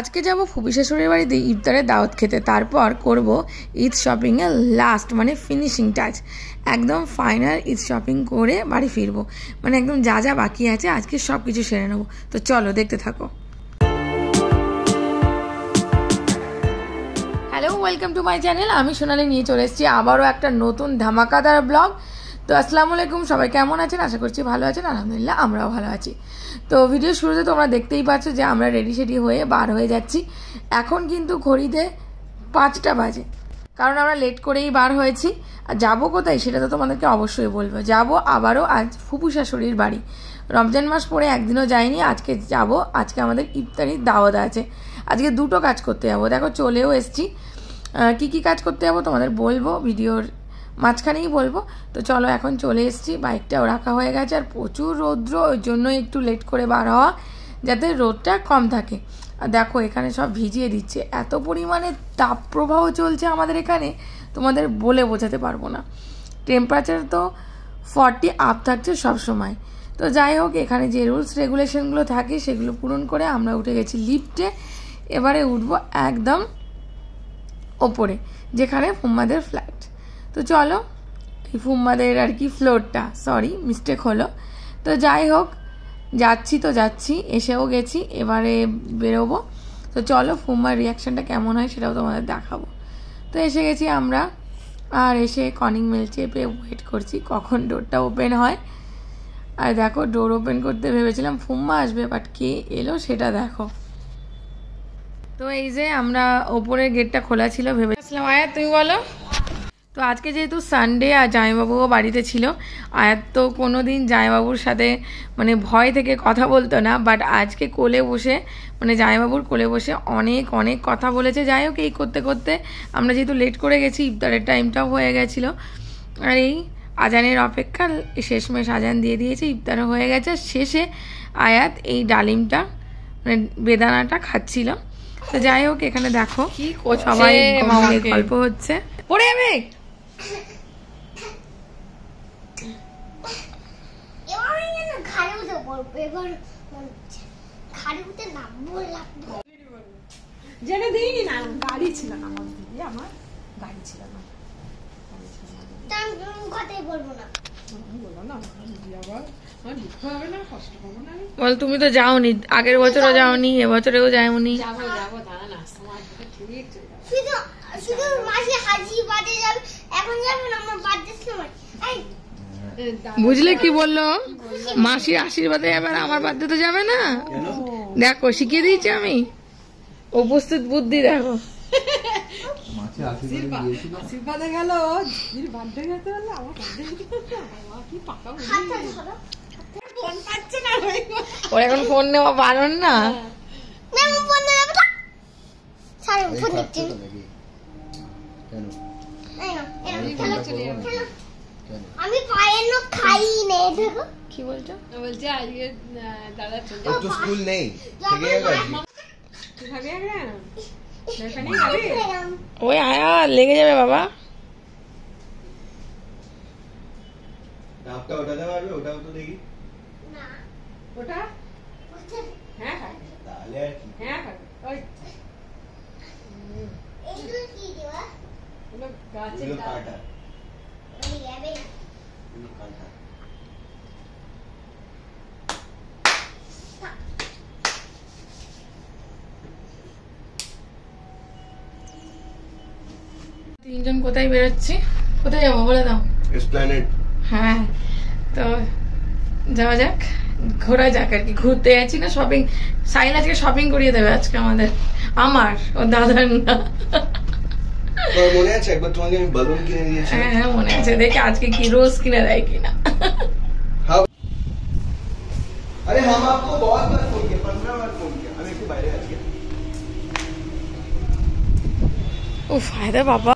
আজকে যাব ফুবি শাশুড়ির বাড়িতে ইফতারের দাওয়াত খেতে। তারপর করব ঈদ শপিংয়ের লাস্ট মানে ফিনিশিং টাচ একদম ফাইনাল ঈদ শপিং করে বাড়ি ফিরবো। মানে একদম যা যা বাকি আছে আজকে সব কিছু সেরে নেব। তো চলো, দেখতে থাকো। Hello welcome to my channel আমি সোনালি নিয়ে চলে এসেছি আবারও একটা নতুন ধামাকাদার ব্লগ তো আসসালামু আলাইকুম, সবাই কেমন আছেন? আশা করছি ভালো আছেন, আলহামদুলিল্লাহ আমরাও ভালো আছি। তো ভিডিও শুরুতে তোমরা দেখতেই পাচ্ছ যে আমরা রেডি সেডি হয়ে বার হয়ে যাচ্ছি। এখন কিন্তু ঘড়িতে পাঁচটা বাজে। কারণ আমরা লেট করেই বার হয়েছি। আর যাব কোথায় সেটা তো তোমাদেরকে অবশ্যই বলব। যাব আবারও আজ ফুপু শাশুড়ির বাড়ি। রমজান মাস পরে একদিনও যাইনি আজকে যাব। আজকে আমাদের ইফতারির দাওয়াত আছে। আজকে দুটো কাজ করতে যাব। দেখো চলেও এসছি। কী কী কাজ করতে যাব তোমাদের বলব। ভিডিওর মাঝখানেই বলব, তো চলো এখন চলে এসেছি, বাইকটাও রাখা হয়ে গেছে, আর প্রচুর রৌদ্র, ওই জন্য একটু লেট করে বার হওয়া, যাতে রোদটা কম থাকে। আর দেখো, এখানে সব ভিজিয়ে দিচ্ছে, এত পরিমাণে তাপ প্রবাহ চলছে আমাদের এখানে, তোমাদের বলে বোঝাতে পারব না। টেম্পারেচার তো ফর্টি আপ থাকছে সব সময়। তো যাই হোক, এখানে যে রুলস রেগুলেশনগুলো থাকে, সেগুলো পূরণ করে আমরা উঠে গেছি লিফটে এবারে উঠবো একদম ওপরে, যেখানে ফুম্মাদের ফ্ল্যাট তো চলো, এই ফুম্মাদের আর কি ফ্লোরটা সরি মিস্টেক হলো। তো যাই হোক, যাচ্ছি তো যাচ্ছি, এসেও গেছি, এবারে বেরোবো। তো চলো, ফুম্মার রিয়াকশানটা কেমন হয় সেটাও তোমাদের দেখাবো। তো এসে গেছি আমরা, আর এসে কনিং মেল চেপে ওয়েট করছি, কখন ডোরটা ওপেন হয়। আর দেখো ডোর ওপেন করতে ভেবেছিলাম ফুম্মা আসবে বাট কে এলো সেটা দেখো। তো এই যে আমরা ওপরের গেটটা খোলা ছিল ভেবেছিলাম আয়াত তুমি বলো। তো আজকে যেহেতু সানডে আর জামাইবাবুও বাড়িতে ছিল আয়াত তো কোনো দিন জামাইবাবুর সাথে মানে ভয় থেকে কথা বলতো না বাট আজকে কোলে বসে মানে জামাইবাবুর কোলে বসে অনেক অনেক কথা বলেছে। যাই হোক এই করতে করতে আমরা যেহেতু লেট করে গেছি ইফতারের টাইমটাও হয়ে গেছিল। আর এই আজানের অপেক্ষা শেষমেশ আজান দিয়ে দিয়েছে ইফতার হয়ে গেছে। শেষে আয়াত এই ডালিমটা মানে বেদানাটা খাচ্ছিল। তো যাই হোক এখানে দেখো কি সবাই? গল্প হচ্ছে। পড়ে যাবে এবার যেন ঘাড়ে উঠে পড়ব এবার ঘাড়ে উঠে নামবো লাগবো জেনে দিইনি না গাড়ি ছিল না আমার দিদি আমার গাড়ি ছিল না। তা আমি কোনো কথাই বলব না আমি বললাম না আমার দিদি আবার আমার দুঃখ হবে না কষ্ট পাবো না আমি বল তুমি তো যাওনি আগের বছরও যাওনি এবছরেও যাওনি। যাব যাব দাঁড়া না ঠিক চলে শুধু মাসি হাজি বাদে যাবে এখন যাবে না আমার বার্থডে সময়। বুঝলে কি বলল? মাসির আশীর্বাদে এবার আমার বার্থডে তো যাবে না। দেখো শিখিয়ে দিয়েছি আমি। উপস্থিত বুদ্ধি দেখো। মাছে আশীর্বাদে গেল। বার্থডে যেতে আমার কি পাকা। ওর এখন ফোন নেওয়া বারণ না? কেন এই নাও, এই নাও, আমি খেলো, ফোনটা করব না। খেলো। কেন আমি পায়ের নখ খাই নে দেখো কি বলছো বলছে আজকে আহ, দাদা চলে ওর তো স্কুল নেই থেকে গেল আজকে। তুই খাবি এখন এখানেই খাবি খেলাম। ওই আয়া লেগে যাবে বাবা ডাবটা ওঠাতে পারবে ওটাও তো দেখি না ওটা ওটা হ্যাঁ খাবি তাহলে আর কি হ্যাঁ খাবি ওই কাটা। কাটা। তিনজন কোথায় বেরোচ্ছি? কোথায় যাব বলে দাও। এসপ্ল্যানেড হ্যাঁ তো যাওয়া যাক ঘোরা যাক আর কি। ঘুরতে যাচ্ছি না শপিং সাইন আজকে শপিং করিয়ে দেবে আজকে আমাদের। আমার ও দাদার না। মনে আছে একবার তোমাকে আমি বালুন কিনে দিয়েছি হ্যাঁ হ্যাঁ মনে আছে দেখে আজকে কি রোজ কিনে দেয় কিনা अरे हम आपको बहुत बार फोन किया पंद्रह बार फोन किया আমি একটু বাইরে আছি ও ফায়দা বাবা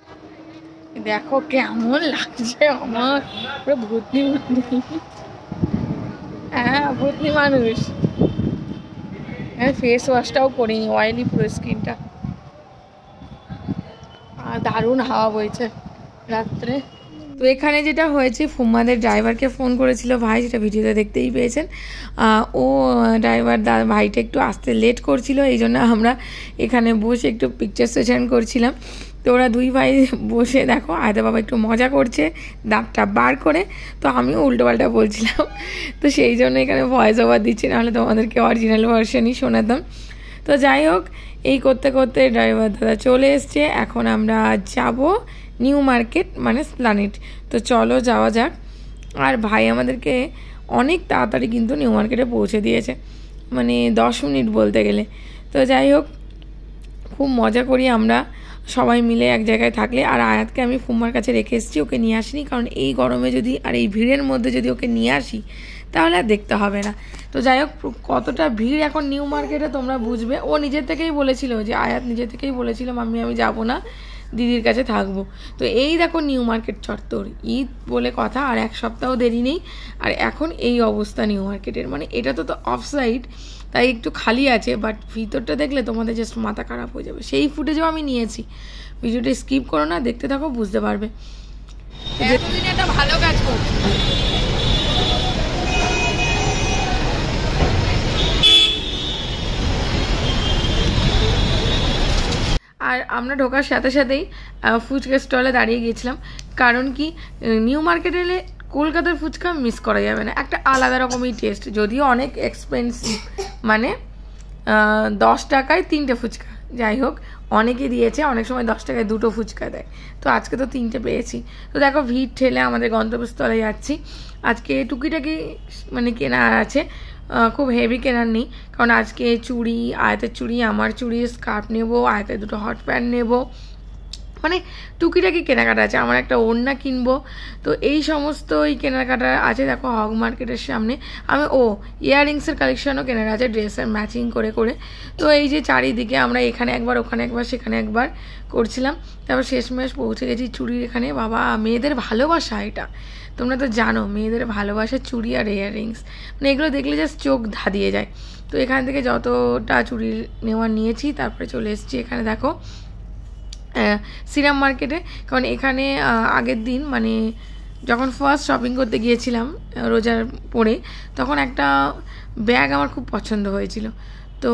দেখো কেমন লাগছে আমার পুরো ভূতনি ভূতনি হ্যাঁ ভূতনি মানুষ হ্যাঁ ফেস ওয়াশটাও করিনি অয়েলি পুরো স্কিনটা আর দারুণ হাওয়া বইছে রাত্রে। তো এখানে যেটা হয়েছে, ফুম্মাদের ড্রাইভারকে ফোন করেছিল ভাই, সেটা ভিডিওতে দেখতেই পেয়েছেন। ও ড্রাইভার দা, ভাইটা একটু আসতে লেট করছিল, এই জন্য আমরা এখানে বসে একটু পিকচার সেশন করছিলাম। তো ওরা দুই ভাই বসে দেখো, আয়দা বাবা একটু মজা করছে, দাঁতটা বার করে। তো আমিও উল্টোপাল্টা বলছিলাম। তো সেই জন্য এখানে ভয়েস ওভার দিচ্ছি, নাহলে তোমাদেরকে অরিজিনাল ভার্সনই শোনাতাম। তো যাই হোক, এই করতে করতে ড্রাইভার দাদা চলে এসছে। এখন আমরা যাব নিউ মার্কেট মানে স্প্লানেট তো চলো যাওয়া যাক। আর ভাই আমাদেরকে অনেক তাড়াতাড়ি কিন্তু নিউ মার্কেটে পৌঁছে দিয়েছে মানে দশ মিনিট বলতে গেলে। তো যাই হোক, খুব মজা করি আমরা সবাই মিলে এক জায়গায় থাকলে। আর আয়াতকে আমি ফুম্মার কাছে রেখে এসেছি, ওকে নিয়ে আসিনি। কারণ এই গরমে যদি, আর এই ভিড়ের মধ্যে যদি ওকে নিয়ে আসি তাহলে আর দেখতে হবে না। তো যাই হোক, কতটা ভিড় এখন নিউ মার্কেটে তোমরা বুঝবে। ও নিজের থেকেই বলেছিল, যে আয়াত নিজে থেকেই বলেছিল, মাম্মি, আমি যাব না, দিদির কাছে থাকব। তো এই দেখো নিউ মার্কেট চত্বর। ঈদ বলে কথা, আর এক সপ্তাহ দেরি নেই। আর এখন এই অবস্থা নিউ মার্কেটের। মানে এটা তো তো অফ সাইড তাই একটু খালি আছে বাট ভিতরটা দেখলে তোমাদের জাস্ট মাথা খারাপ হয়ে যাবে। সেই ফুটেজও আমি নিয়েছি। ভিডিওটা স্কিপ করো না, দেখতে থাকো, বুঝতে পারবে। একটা ভালো কাজ করছি। আর আমরা ঢোকার সাথে সাথেই ফুচকা স্টলে দাঁড়িয়ে গিয়েছিলাম। কারণ কি নিউ মার্কেটে এলে কলকাতার ফুচকা মিস করা যাবে না। একটা আলাদা রকমই টেস্ট যদিও অনেক এক্সপেন্সিভ মানে দশ টাকায় তিনটে ফুচকা। যাই হোক, অনেকে দিয়েছে, অনেক সময় দশ টাকায় দুটো ফুচকা দেয়। তো আজকে তো তিনটে পেয়েছি। তো দেখো, ভিড় ঠেলে আমাদের গন্তব্যস্থলে যাচ্ছি। আজকে টুকিটাকি মানে কেনা আছে। খুব হেভি কেনার নেই। কারণ আজকে চুড়ি, আয়তের চুড়ি, আমার চুড়ি স্কার্ফ নেব আয়তের দুটো হট প্যান্ট নেব মানে টুকিটাকি কেনাকাটা আছে, আমার একটা ওড়না কিনবো। তো এই সমস্ত এই কেনাকাটা আছে, দেখো হক মার্কেটের সামনে। আমি, ও ইয়াররিংসের কালেকশনও কেনার আছে ড্রেসের ম্যাচিং করে করে। তো এই যে চারিদিকে আমরা এখানে একবার, ওখানে একবার, সেখানে একবার করছিলাম। তারপর শেষমেশ পৌঁছে গেছি চুড়ির এখানে। বাবা, মেয়েদের ভালোবাসা এটা। তোমরা তো জানো, মেয়েদের ভালোবাসা চুড়ি আর ইয়াররিংস মানে এগুলো দেখলে জাস্ট চোখ ধাঁধিয়ে যায়। তো এখান থেকে যতটা চুড়ি নেওয়া নিয়েছি, তারপরে চলে এসেছি এখানে, দেখো। সিরাম মার্কেটে। কারণ এখানে আগের দিন মানে যখন ফার্স্ট শপিং করতে গিয়েছিলাম রোজার পরে, তখন একটা ব্যাগ আমার খুব পছন্দ হয়েছিল। তো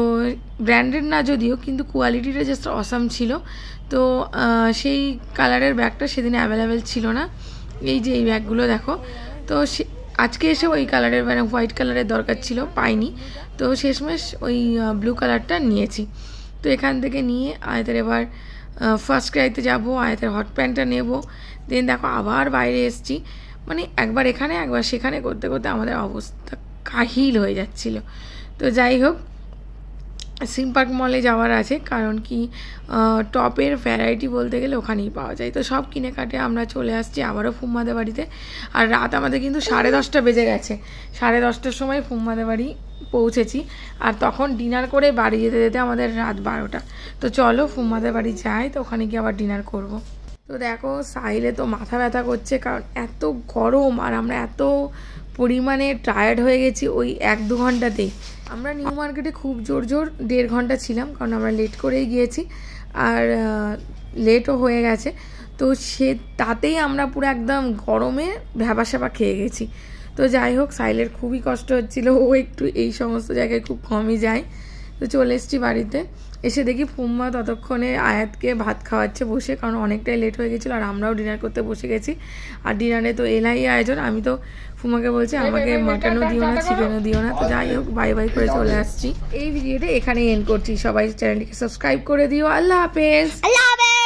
ব্র্যান্ডেড না যদিও, কিন্তু কোয়ালিটিটা জাস্ট অসাম ছিল। তো সেই কালারের ব্যাগটা সেদিন অ্যাভেলেবেল ছিল না। এই যে এই ব্যাগগুলো দেখো, তো আজকে এসে ওই কালারের মানে হোয়াইট কালারের দরকার ছিল, পাইনি। তো শেষমেশ ওই ব্লু কালারটা নিয়েছি। তো এখান থেকে নিয়ে, আয়তের এবার ফার্স্ট ক্রাইতে যাব, আয়তের হট প্যান্টটা নেব। দেন দেখো আবার বাইরে এসছি। মানে একবার এখানে, একবার সেখানে করতে করতে আমাদের অবস্থা কাহিল হয়ে যাচ্ছিল। তো যাই হোক সিম পার্ক মলে যাওয়ার আছে, কারণ কি টপের ভ্যারাইটি বলতে গেলে ওখানেই পাওয়া যায়। তো সব কিনে কাটে আমরা চলে আসছি আবারও ফুম্মাদের বাড়িতে। আর রাত আমাদের কিন্তু সাড়ে দশটা বেজে গেছে। সাড়ে দশটার সময় ফুম্মাদের বাড়ি পৌঁছেছি। আর তখন ডিনার করে বাড়ি যেতে যেতে আমাদের রাত বারোটা। তো চলো ফুম্মাদের বাড়ি যাই, তো ওখানে গিয়ে আবার ডিনার করব। তো দেখো সাইলে তো মাথা ব্যথা করছে, কারণ এত গরম আর আমরা এত পরিমাণে টায়ার্ড হয়ে গেছি ওই এক দু ঘন্টাতেই। আমরা নিউ মার্কেটে খুব জোর জোর দেড় ঘণ্টা ছিলাম, কারণ আমরা লেট করেই গিয়েছি। আর লেটও হয়ে গেছে। তো সে, তাতেই আমরা পুরো একদম গরমে ভ্যাবা স্যাবা খেয়ে গেছি। তো যাই হোক সাইলের খুবই কষ্ট হচ্ছিল। ও একটু এই সমস্ত জায়গায় খুব কমই যায়। তো চলে এসেছি বাড়িতে। এসে দেখি ফুম্মা ততক্ষণে আয়াতকে ভাত খাওয়াচ্ছে বসে কারণ অনেকটাই লেট হয়ে গেছিল আর আমরাও ডিনার করতে বসে গেছি। আর ডিনারে তো এলাই আয়োজন আমি তো ফুমাকে বলছি আমাকে মাটনও দিও না চিকেনও দিও না। তো যাই হোক বাই বাই করে চলে আসছি। এই ভিডিওটা এখানেই এন্ড করছি। সবাই চ্যানেলটিকে সাবস্ক্রাইব করে দিও। আল্লাহ হাফেজ। আল্লাহ হাফেজ।